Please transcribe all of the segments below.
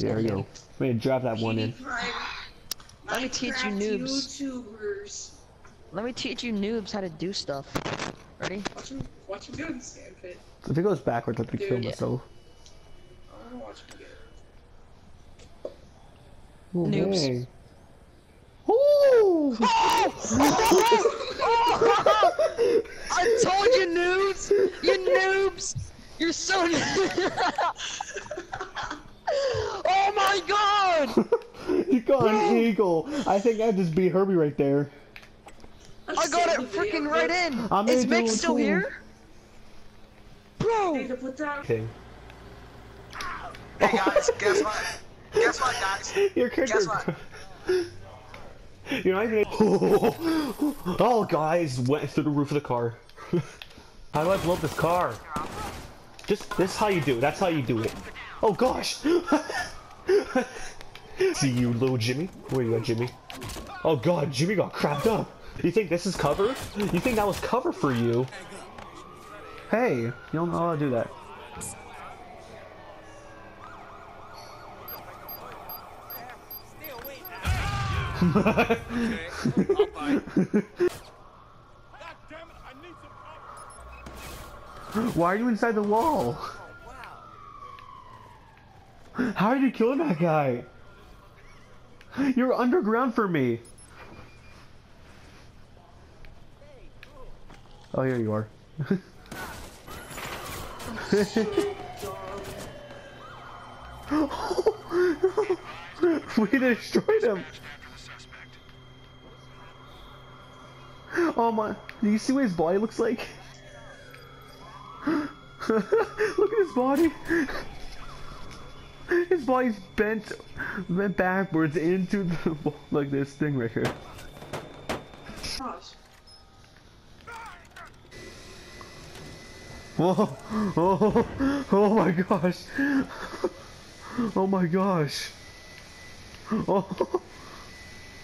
There we go. I'm gonna drop that one in. Let me teach you Minecraft noobs. YouTubers. Let me teach you noobs how to do stuff. Ready? Watch him, watch him get in sand. If it goes backwards, I'm gonna kill Dude, yeah. myself. I wanna watch him get it. Oh, Noobs. hey. Ooh! Oh! I told you noobs! You noobs! You're so Oh my god! you got an eagle. I think I just beat Herbie right there. I got it freaking right in! I'm Is gonna Mick still too. here? Bro! Need to put that. Okay. Hey guys, guess what? Guess what, guys? Your character. Guess what? You're not even. Oh, guys, went through the roof of the car. how do I blow up this car? Just this is how you do it. That's how you do it. Oh gosh. See you, little Jimmy. Where you at, Jimmy? Oh god, Jimmy got crapped up. You think this is cover? You think that was cover for you? Hey, you don't know how to do that. Why are you inside the wall? How did you kill that guy? You're underground for me. Oh, here you are. we destroyed him. Oh my! Do you see what his body looks like? Look at his body. His body's bent, bent backwards into the wall, like this thing right here. Whoa! Oh! Oh my gosh! Oh my gosh! Oh!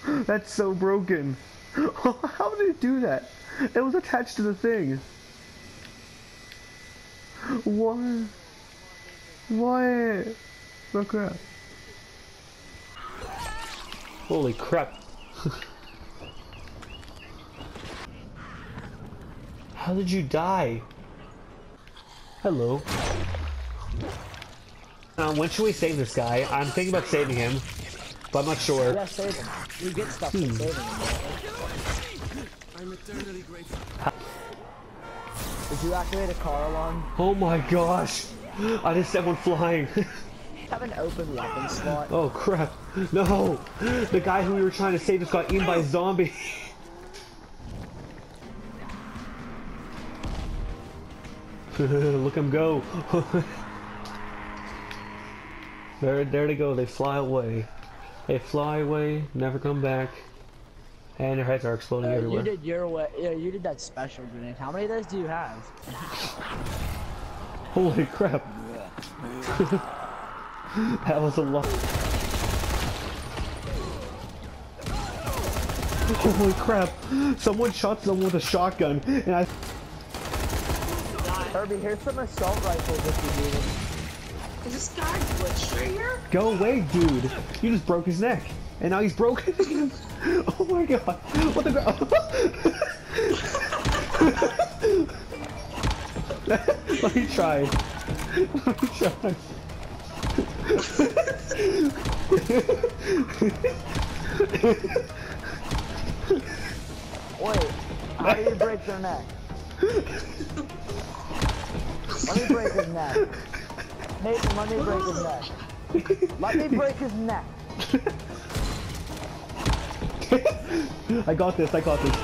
That's so broken! How did it do that? It was attached to the thing. What? What? Oh crap. Holy crap. How did you die? Hello. Uh, when should we save this guy? I'm thinking about saving him, but I'm not sure. Yeah, save him. You get stuff Hmm. for saving him. Did you activate a car alarm? Oh my gosh! I just set one flying. Have an open weapon slot. oh crap! No! The guy who we were trying to save just got eaten by a zombie. Look him go! there, there they go. They fly away. They fly away, never come back, and their heads are exploding Uh, everywhere. you did your way. Yeah, you did that special grenade. How many of those do you have? Holy crap! that was a lot. Holy crap! Someone shot someone with a shotgun, and I. Herbie, here's some assault rifles if you need them. Is this guy glitched right here? Go away, dude! You just broke his neck, and now he's broken. oh my god! What the? gra- Let me try. Let me try. Wait, how do you break their neck? Let me break his neck. Nathan, let me break his neck. Let me break his neck. I got this. I got this.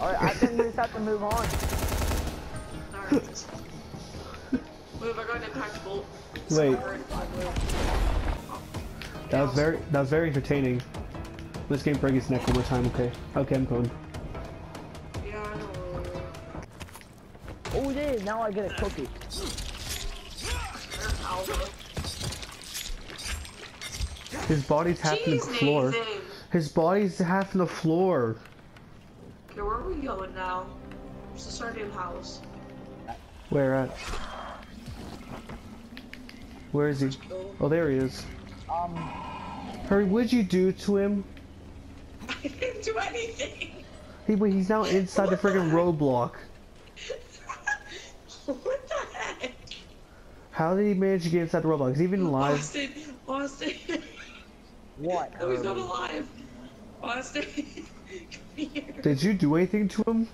Alright, I think we just have to move on. Alright. Move, I got an impact bolt. Wait. That was very. That was very entertaining. This game break his neck one more time. Okay. Okay, I'm going. Yeah, I know. Oh, yeah, now I get a cookie. His body's half in the floor. Nathan. His body's half in the floor. Okay, where are we going now? Where's the Stardew house? Where at? Where is he? Oh, there he is. Um, Hurry, what'd you do to him? I didn't do anything. He, wait, he's now inside the friggin' roadblock. what the heck? How did he manage to get inside the roadblock? Is he even alive? Austin, Austin. what? no, he's not alive. Austin, come here. Did you do anything to him?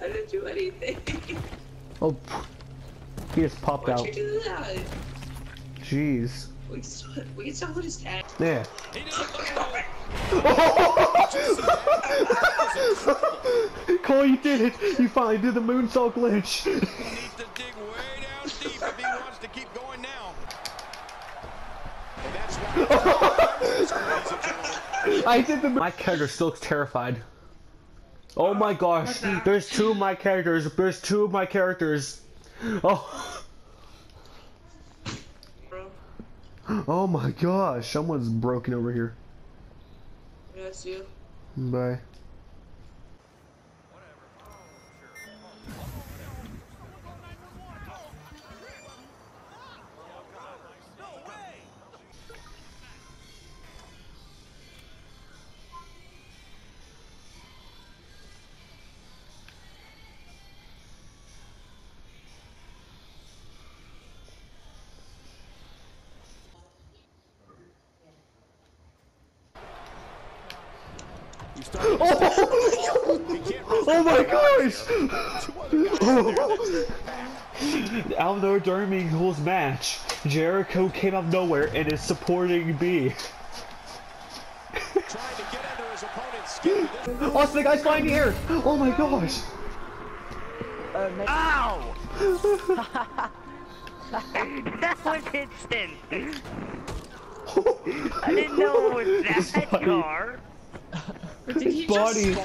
I didn't do anything. Oh, he just popped Why'd out. you do that? Jeez. We can still, we can still his tag. Yeah. Cole, you did it! You finally did the moonsault glitch! needs to dig way down deep if he wants to keep going now. And that's why. I did the. My character still looks terrified. Oh my gosh! There's two of my characters. There's two of my characters. Oh. Bro, Oh my gosh! Someone's broken over here. that's you. Bye. He started Oh my gosh! out of nowhere during Mean match, Jericho came out of nowhere and is supporting B. trying to get under his opponent's skin. This Austin, the guy's flying in the air! Oh my gosh! Uh, Nick, That was instant. I didn't know it was that car. Did he His body,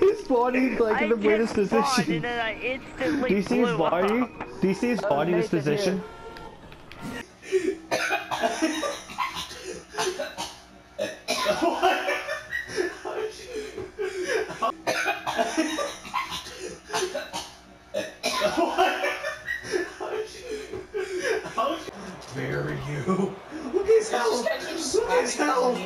his body's like in the I weirdest position. and then I instantly Do you see his body? up. Do you see his Oh, body in this Nathan, here. position? Where are you? Look at his health! Look at his health!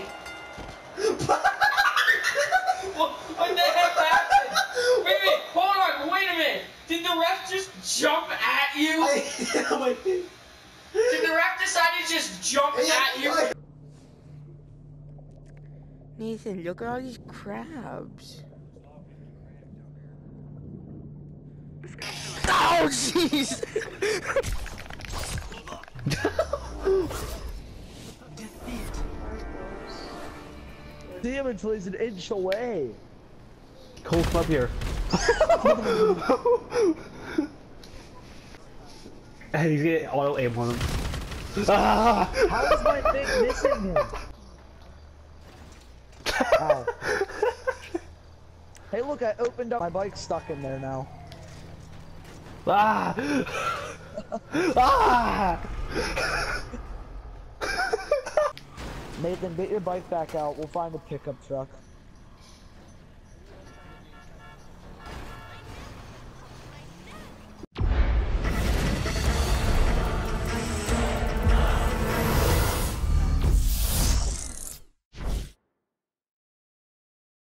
What, what the heck happened? Wait a minute, hold on, wait a minute. Did the ref just jump at you? I'm Did the ref decide to just jump at you? Nathan, look at all these crabs. Oh, jeez! see him until he's an inch away. Cole, come up here. he's getting auto aim on him. Ah! How is my thing missing him? Ow. Hey, look, I opened up. My bike's stuck in there now. Ah! ah! Nathan, get your bike back out. We'll find a pickup truck.